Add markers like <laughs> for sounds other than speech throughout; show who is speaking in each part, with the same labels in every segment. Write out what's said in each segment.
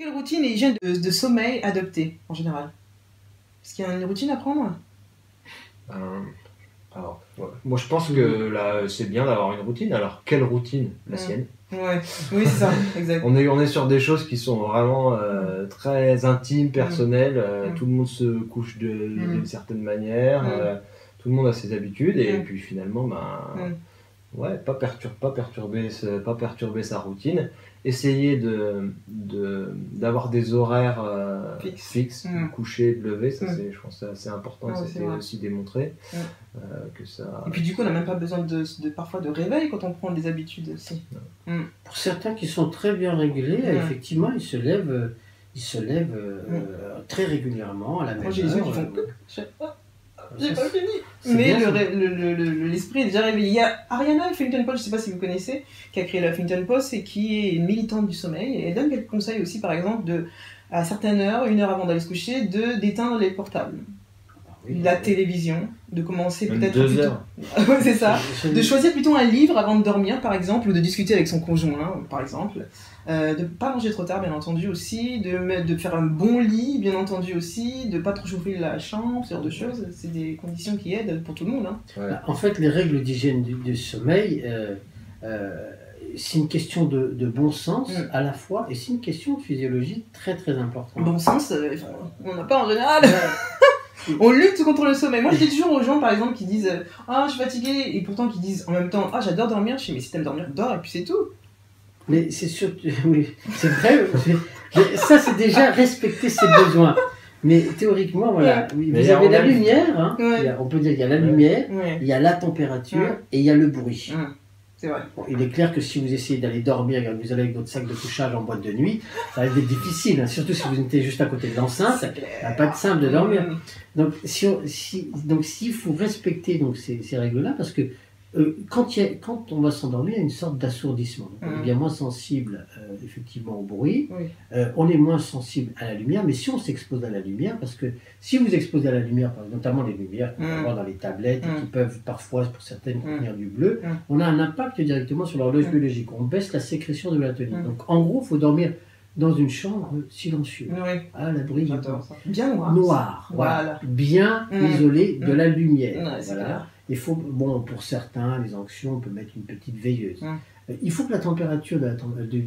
Speaker 1: Quelle routine et hygiène de, de sommeil adopter en général? Est-ce qu'il y a une routine à prendre?
Speaker 2: Ben, alors, ouais. moi je pense que là, c'est bien d'avoir une routine. Alors, quelle routine? La
Speaker 1: Mm.
Speaker 2: sienne.
Speaker 1: Ouais, oui, c'est ça, <laughs> exact.
Speaker 2: On est, on est sur des choses qui sont vraiment euh, très intimes, personnelles. euh,
Speaker 1: Mm.
Speaker 2: Tout le monde se couche
Speaker 1: Mm.
Speaker 2: d'une certaine manière.
Speaker 1: Mm.
Speaker 2: euh, tout le monde a ses habitudes. Et
Speaker 1: Mm.
Speaker 2: puis finalement, ben,
Speaker 1: Mm.
Speaker 2: Ouais, pas, pertur- pas, perturber, ce- pas perturber sa routine. Essayer de, de, d'avoir des horaires euh,
Speaker 1: Fixes.
Speaker 2: fixes,
Speaker 1: Mm.
Speaker 2: de coucher, de lever. Ça,
Speaker 1: Mm.
Speaker 2: c'est, je pense que c'est assez important.
Speaker 1: Ah
Speaker 2: C'était aussi démontré.
Speaker 1: Mm.
Speaker 2: euh, que ça...
Speaker 1: Et puis du coup, on n'a même pas besoin de, de- parfois de réveil quand on prend des habitudes aussi.
Speaker 3: Pour certains qui sont très bien régulés,
Speaker 1: Ouais.
Speaker 3: effectivement, ils se lèvent, ils se lèvent euh, euh, très régulièrement à la même
Speaker 1: Moi, j'ai les yeux
Speaker 3: heure,
Speaker 1: qui font Je fais,
Speaker 3: ça,
Speaker 1: j'ai pas fini. Mais
Speaker 3: bien,
Speaker 1: le le- le- l'esprit est déjà réveillé. Il y a Ariana Huffington Post, je sais pas si vous connaissez, qui a créé la Huffington Post et qui est une militante du sommeil. Et elle donne quelques conseils aussi, par exemple, de à certaines heures, une heure avant d'aller se coucher, de d'éteindre les portables,
Speaker 3: oui,
Speaker 1: la télévision, de commencer peut-être
Speaker 2: deux
Speaker 1: plutôt-
Speaker 2: heures. <laughs>
Speaker 1: C'est ça. De choisir plutôt un livre avant de dormir, par exemple, ou de discuter avec son conjoint, par exemple. Euh, de pas manger trop tard, bien entendu, aussi. De, mettre- de faire un bon lit, bien entendu, aussi. De pas trop chauffer la chambre, ce genre de choses. C'est des conditions qui aident pour tout le monde. Hein.
Speaker 2: Ouais.
Speaker 3: En fait, les règles d'hygiène du, du sommeil, euh, euh, c'est une question de, de bon sens
Speaker 1: Mm.
Speaker 3: à la fois, et c'est une question de physiologie très très importante.
Speaker 1: Bon sens, euh, on n'a pas en général. <laughs> on lutte contre le sommeil. Moi, je dis toujours aux gens, par exemple, qui disent Ah, je suis fatigué, et pourtant qui disent en même temps Ah, j'adore dormir. Je dis Mais si t'aimes dormir, dors, et puis c'est tout.
Speaker 3: Mais c'est sûr, <laughs> oui, c'est vrai. mais- ça, c'est déjà respecter ses besoins. Mais théoriquement, voilà, oui, vous avez la lumière, hein,
Speaker 1: Ouais.
Speaker 3: a- on peut dire qu'il y a la lumière,
Speaker 1: Ouais,
Speaker 3: il y a la température
Speaker 1: Ouais.
Speaker 3: et il y a le bruit.
Speaker 1: Ouais. c'est vrai.
Speaker 3: Bon, il est clair que si vous essayez d'aller dormir que vous allez avec votre sac de couchage en boîte de nuit, ça va être difficile, hein, surtout si vous êtes juste à côté de l'enceinte. Ça pas être simple de dormir.
Speaker 1: Mm.
Speaker 3: Donc, si on- si, donc, s'il faut respecter donc, ces, ces règles-là, parce que euh, quand, il y a- quand on va s'endormir, il y a une sorte d'assourdissement. On
Speaker 1: Mhm.
Speaker 3: est bien moins sensible, euh, effectivement, au bruit.
Speaker 1: Oui.
Speaker 3: Euh, on est moins sensible à la lumière, mais si on s'expose à la lumière, parce que si vous exposez à la lumière, notamment les lumières qu'on peut
Speaker 1: Mhm.
Speaker 3: avoir dans les tablettes, et
Speaker 1: Mhm.
Speaker 3: qui peuvent parfois, pour certaines,
Speaker 1: Mhm.
Speaker 3: contenir du bleu,
Speaker 1: Mhm.
Speaker 3: on a un impact directement sur l'horloge biologique. On baisse la sécrétion de mélatonine.
Speaker 1: Mhm.
Speaker 3: Donc, en gros, il faut dormir dans une chambre silencieuse,
Speaker 1: Oui,
Speaker 3: à l'abri du
Speaker 1: j'adore ça. Bien noir.
Speaker 3: noir, voilà.
Speaker 1: Voilà.
Speaker 3: bien isolé de la lumière.
Speaker 1: Ouais, c'est
Speaker 3: voilà. Il faut, bon, pour certains, les anxieux, on peut mettre une petite veilleuse. Euh, Il faut que la température de la, de,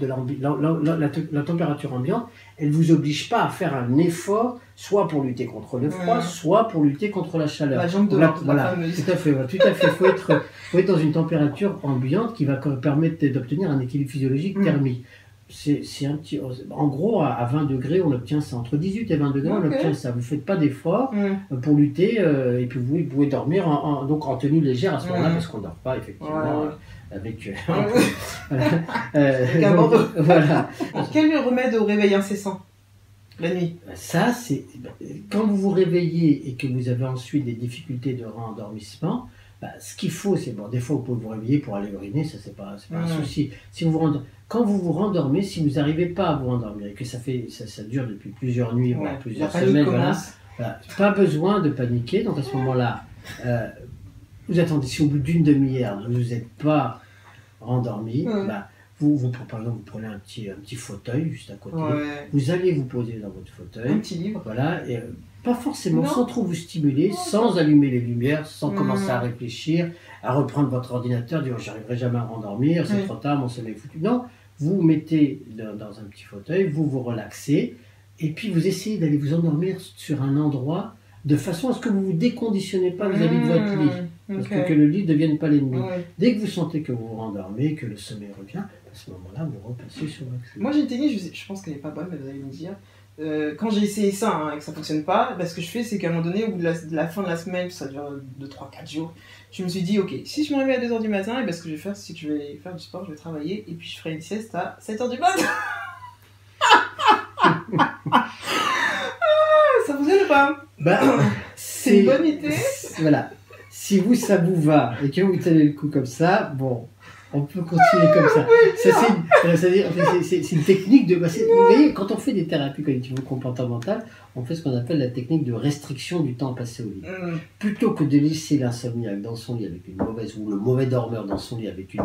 Speaker 3: de, de, température ambiante, elle vous oblige pas à faire un effort, soit pour lutter contre le froid, soit pour lutter contre la chaleur.
Speaker 1: La jambe de la
Speaker 3: voilà, tout à fait, tout à fait. Faut être, faut être dans une température ambiante qui va permettre d'obtenir un équilibre physiologique
Speaker 1: Mm.
Speaker 3: thermique. C'est un petit, en gros, à à 20 degrés, on obtient ça. Entre 18 et 20 degrés, on obtient ça. Vous faites pas d'effort
Speaker 1: Mm.
Speaker 3: pour lutter euh, et puis vous, vous pouvez dormir en, en- donc en tenue légère à ce moment-là
Speaker 1: Mm.
Speaker 3: parce qu'on dort pas effectivement
Speaker 1: Ouais.
Speaker 3: euh, avec euh,
Speaker 1: Ouais. <laughs>
Speaker 3: voilà. Euh,
Speaker 1: Avec un bandeau.
Speaker 3: voilà
Speaker 1: Quel remède au réveil incessant La nuit?
Speaker 3: ça c'est quand vous vous réveillez et que vous avez ensuite des difficultés de rendormissement bah, ce qu'il faut c'est bon des fois vous pouvez vous réveiller pour aller uriner ça c'est pas pas un souci si vous vous rend- quand vous vous rendormez si vous n'arrivez pas à vous rendormir et que ça fait ça, ça dure depuis plusieurs nuits voire
Speaker 1: Ouais.
Speaker 3: Plusieurs semaines voilà. Pas besoin de paniquer. Donc à ce moment-là, euh, vous attendez. Si au bout d'une demi-heure, vous n'êtes pas rendormi, bah, vous, vous, par exemple, vous prenez un petit, un petit fauteuil juste à côté.
Speaker 1: Ouais.
Speaker 3: Vous allez vous poser dans votre
Speaker 1: Un
Speaker 3: fauteuil.
Speaker 1: petit livre.
Speaker 3: Voilà. Et, euh, pas forcément
Speaker 1: Non.
Speaker 3: sans trop vous stimuler, sans allumer les lumières, sans
Speaker 1: Mhm.
Speaker 3: commencer à réfléchir, à reprendre votre ordinateur, dire oh, j'arriverai jamais à rendormir, c'est trop tard, mon sommeil est foutu. Non, vous vous mettez dans, dans un petit fauteuil, vous vous relaxez, et puis vous essayez d'aller vous endormir sur un endroit de façon à ce que vous vous déconditionnez pas vis-à-vis de votre lit. Parce que, que le lit ne devienne pas l'ennemi.
Speaker 1: Ouais.
Speaker 3: Dès que vous sentez que vous vous rendormez, que le sommeil revient, à ce moment-là, vous repassez sur votre lit.
Speaker 1: Moi j'ai une technique, je, pense qu'elle est pas bonne, mais vous allez me dire. Euh, quand j'ai essayé ça hein, et que ça fonctionne pas, bah, ce que je fais c'est qu'à un moment donné, au bout de la, de la fin de la semaine, ça dure 2, 3, 4 jours, je me suis dit, ok, si je me réveille à 2h du matin, et ben, ce que je vais faire, c'est que je vais faire du sport, je vais travailler, et puis je ferai une sieste à 7h du matin. <laughs> Ah, ça fonctionne pas?
Speaker 3: Bah,
Speaker 1: C'est une bonne idée.
Speaker 3: Voilà. Si vous, ça vous va et que vous tenez le coup comme ça, bon, on peut continuer comme ça. Ça, c'est une, c'est une technique de. bah, vous voyez, quand on fait des thérapies cognitivo-comportementales, on fait ce qu'on appelle la technique de restriction du temps passé au lit.
Speaker 1: Hum,
Speaker 3: Plutôt que de laisser l'insomniaque dans son lit avec une mauvaise ou le mauvais dormeur dans son lit avec une,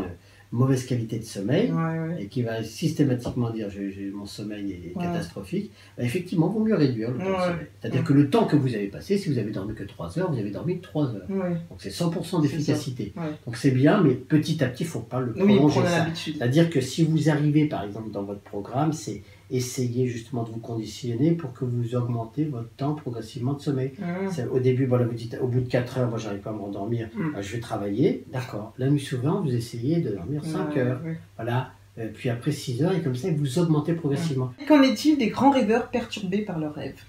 Speaker 3: mauvaise qualité de sommeil,
Speaker 1: Ouais, ouais.
Speaker 3: et qui va systématiquement dire je, je- mon sommeil est
Speaker 1: Ouais.
Speaker 3: catastrophique, bah, effectivement, il vaut mieux réduire le temps de sommeil. C'est-à-dire que le temps que vous avez passé, si vous avez dormi que 3 heures, vous avez dormi 3 heures. Donc c'est 100% d'efficacité. Donc c'est bien, mais petit à petit, il ne faut pas le
Speaker 1: Oui,
Speaker 3: prolonger.
Speaker 1: l'habitude.
Speaker 3: C'est-à-dire que si vous arrivez, par exemple, dans votre programme, c'est essayer justement de vous conditionner pour que vous augmentez votre temps progressivement de sommeil.
Speaker 1: Mmh.
Speaker 3: Au début, voilà, vous dites, au bout de 4 heures, moi, j'arrive pas à m'endormir,
Speaker 1: Mm.
Speaker 3: euh, je vais travailler. D'accord. La nuit suivante, vous essayez de dormir 5
Speaker 1: Ouais,
Speaker 3: heures. Voilà. Euh, puis après 6 heures, et comme ça, vous augmentez progressivement.
Speaker 1: Qu'en est-il des grands rêveurs perturbés par leurs rêves?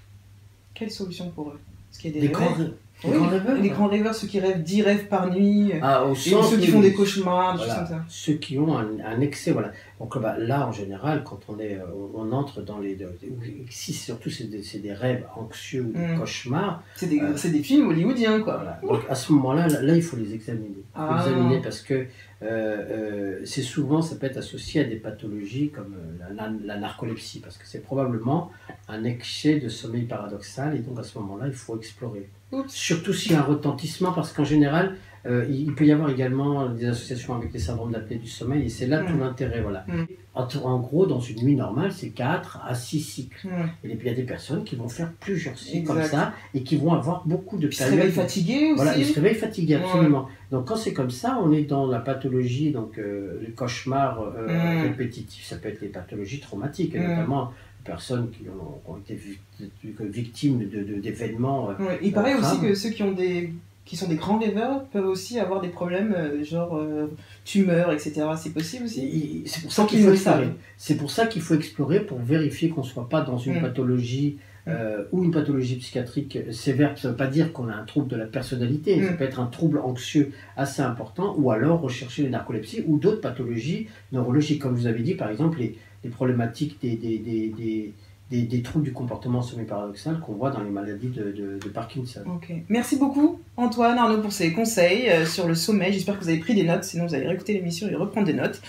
Speaker 1: Quelle solution pour eux? Est-ce qu'il y a des,
Speaker 3: grands, des
Speaker 1: Oui,
Speaker 3: grands rêveurs
Speaker 1: Les grands rêveurs, ceux qui rêvent 10 rêves par nuit,
Speaker 3: Ah, au
Speaker 1: et
Speaker 3: sens
Speaker 1: ceux qui font des cauchemars,
Speaker 3: Voilà.
Speaker 1: comme ça.
Speaker 3: Ceux qui ont un, un excès, voilà. Donc bah, là, en général, quand on est, euh, on, entre dans les, si surtout c'est des, des rêves anxieux ou des
Speaker 1: Mm.
Speaker 3: cauchemars,
Speaker 1: C'est des,
Speaker 3: Euh.
Speaker 1: c'est des films hollywoodiens, quoi.
Speaker 3: Voilà. Donc à ce moment-là, là, là, il faut les examiner. Il faut
Speaker 1: Ah.
Speaker 3: examiner parce que euh, euh, c'est souvent, ça peut être associé à des pathologies comme la, la- la narcolepsie, parce que c'est probablement un excès de sommeil paradoxal, et donc à ce moment-là, il faut explorer.
Speaker 1: Oups.
Speaker 3: Surtout s'il y a un retentissement, parce qu'en général, euh, il peut y avoir également des associations avec les syndromes d'apnée du sommeil, et c'est là tout
Speaker 1: Mm.
Speaker 3: l'intérêt. Voilà.
Speaker 1: Mm.
Speaker 3: En, en gros, dans une nuit normale, c'est 4 à 6 cycles.
Speaker 1: Ouais.
Speaker 3: Et puis il y a des personnes qui vont faire plusieurs cycles
Speaker 1: Exact.
Speaker 3: comme ça, et qui vont avoir beaucoup de
Speaker 1: Puis ils se réveillent fatigués aussi.
Speaker 3: voilà, ils se réveillent fatigués, absolument. Donc quand c'est comme ça, on est dans la pathologie, donc euh, les cauchemars euh,
Speaker 1: Mm.
Speaker 3: répétitifs. Ça peut être les pathologies traumatiques,
Speaker 1: Mm.
Speaker 3: notamment personnes qui ont, été vic- victimes de- de- d'événements. euh,
Speaker 1: Ouais. Il paraît
Speaker 3: Euh,
Speaker 1: aussi que ceux qui ont des qui sont des grands rêveurs peuvent aussi avoir des problèmes euh, genre euh, tumeurs, etc. C'est possible aussi?
Speaker 3: C'est pour ça qu'il faut explorer. C'est pour ça qu'il faut explorer pour vérifier qu'on ne soit pas dans une
Speaker 1: Mm.
Speaker 3: pathologie euh, ou une pathologie psychiatrique sévère. Ça ne veut pas dire qu'on a un trouble de la personnalité. Ça
Speaker 1: Mm.
Speaker 3: peut être un trouble anxieux assez important, ou alors rechercher les narcolepsies ou d'autres pathologies neurologiques, comme vous avez dit, par exemple les, les problématiques des, des, des, des, des- troubles du comportement semi-paradoxal qu'on voit dans les maladies de, de- Parkinson.
Speaker 1: Ok. Merci beaucoup Antoine Arnaud pour ces conseils euh, sur le sommeil. J'espère que vous avez pris des notes, sinon vous allez réécouter l'émission et reprendre des notes.